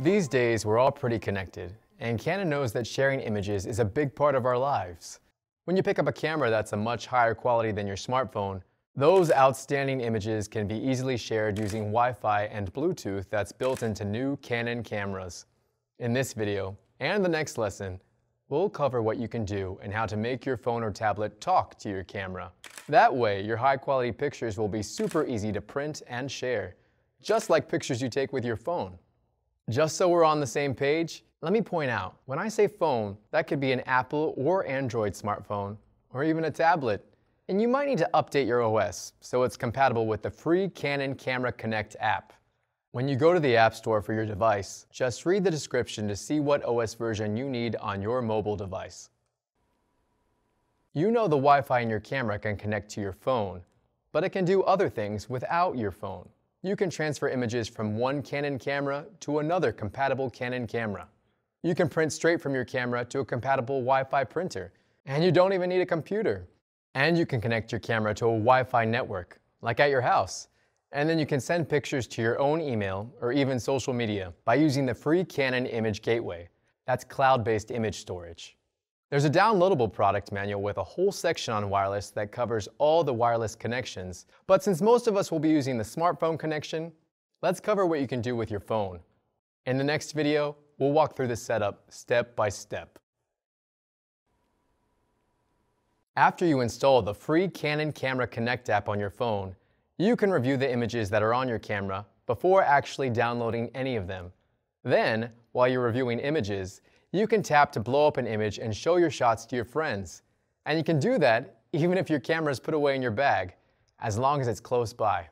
These days, we're all pretty connected, and Canon knows that sharing images is a big part of our lives. When you pick up a camera that's a much higher quality than your smartphone, those outstanding images can be easily shared using Wi-Fi and Bluetooth that's built into new Canon cameras. In this video, and the next lesson, we'll cover what you can do and how to make your phone or tablet talk to your camera. That way, your high-quality pictures will be super easy to print and share, just like pictures you take with your phone. Just so we're on the same page, let me point out, when I say phone, that could be an Apple or Android smartphone, or even a tablet. And you might need to update your OS so it's compatible with the free Canon Camera Connect app. When you go to the App Store for your device, just read the description to see what OS version you need on your mobile device. You know the Wi-Fi in your camera can connect to your phone, but it can do other things without your phone you can transfer images from one Canon camera to another compatible Canon camera. You can print straight from your camera to a compatible Wi-Fi printer, and you don't even need a computer. And you can connect your camera to a Wi-Fi network, like at your house. And then you can send pictures to your own email or even social media by using the free Canon Image Gateway. That's cloud-based image storage. There's a downloadable product manual with a whole section on wireless that covers all the wireless connections, but since most of us will be using the smartphone connection, let's cover what you can do with your phone. In the next video, we'll walk through the setup step by step. After you install the free Canon Camera Connect app on your phone, you can review the images that are on your camera before actually downloading any of them. Then, while you're reviewing images, you can tap to blow up an image and show your shots to your friends. And you can do that even if your camera is put away in your bag, as long as it's close by.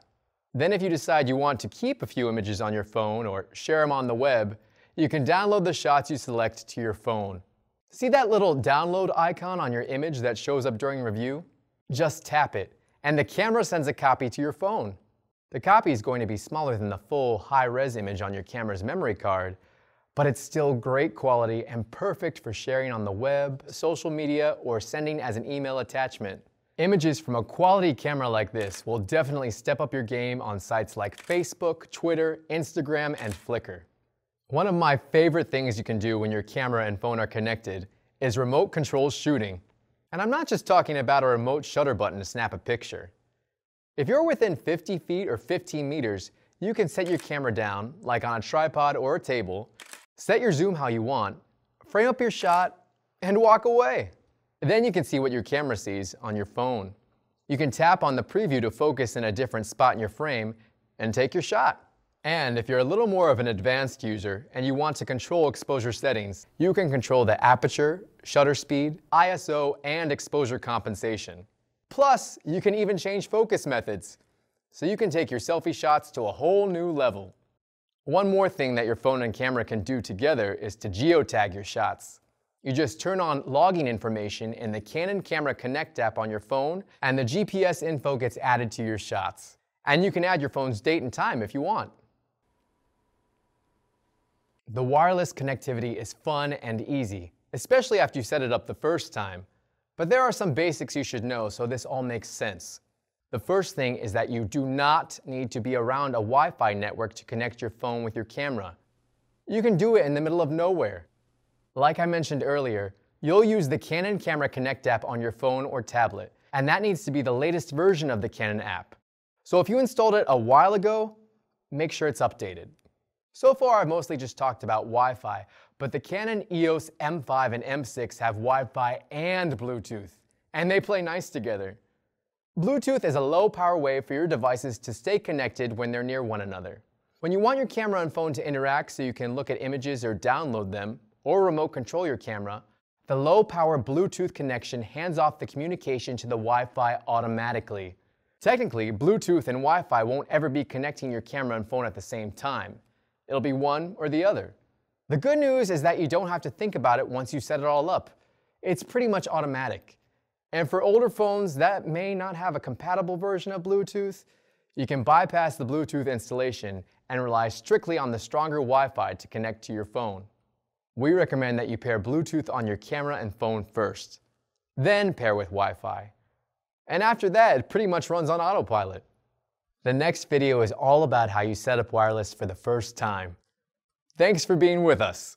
Then if you decide you want to keep a few images on your phone or share them on the web, you can download the shots you select to your phone. See that little download icon on your image that shows up during review? Just tap it, and the camera sends a copy to your phone. The copy is going to be smaller than the full high-res image on your camera's memory card, but it's still great quality and perfect for sharing on the web, social media, or sending as an email attachment. Images from a quality camera like this will definitely step up your game on sites like Facebook, Twitter, Instagram, and Flickr. One of my favorite things you can do when your camera and phone are connected is remote control shooting. And I'm not just talking about a remote shutter button to snap a picture. If you're within 50 feet or 15 meters, you can set your camera down, like on a tripod or a table, Set your zoom how you want, frame up your shot, and walk away. Then you can see what your camera sees on your phone. You can tap on the preview to focus in a different spot in your frame and take your shot. And if you're a little more of an advanced user and you want to control exposure settings, you can control the aperture, shutter speed, ISO, and exposure compensation. Plus, you can even change focus methods. So you can take your selfie shots to a whole new level. One more thing that your phone and camera can do together is to geotag your shots. You just turn on logging information in the Canon Camera Connect app on your phone, and the GPS info gets added to your shots. And you can add your phone's date and time if you want. The wireless connectivity is fun and easy, especially after you set it up the first time. But there are some basics you should know so this all makes sense. The first thing is that you do not need to be around a Wi-Fi network to connect your phone with your camera. You can do it in the middle of nowhere. Like I mentioned earlier, you'll use the Canon Camera Connect app on your phone or tablet, and that needs to be the latest version of the Canon app. So if you installed it a while ago, make sure it's updated. So far, I've mostly just talked about Wi-Fi, but the Canon EOS M5 and M6 have Wi-Fi and Bluetooth, and they play nice together. Bluetooth is a low power way for your devices to stay connected when they're near one another. When you want your camera and phone to interact so you can look at images or download them, or remote control your camera, the low power Bluetooth connection hands off the communication to the Wi-Fi automatically. Technically, Bluetooth and Wi-Fi won't ever be connecting your camera and phone at the same time. It'll be one or the other. The good news is that you don't have to think about it once you set it all up. It's pretty much automatic. And for older phones that may not have a compatible version of Bluetooth, you can bypass the Bluetooth installation and rely strictly on the stronger Wi-Fi to connect to your phone. We recommend that you pair Bluetooth on your camera and phone first, then pair with Wi-Fi. And after that, it pretty much runs on autopilot. The next video is all about how you set up wireless for the first time. Thanks for being with us.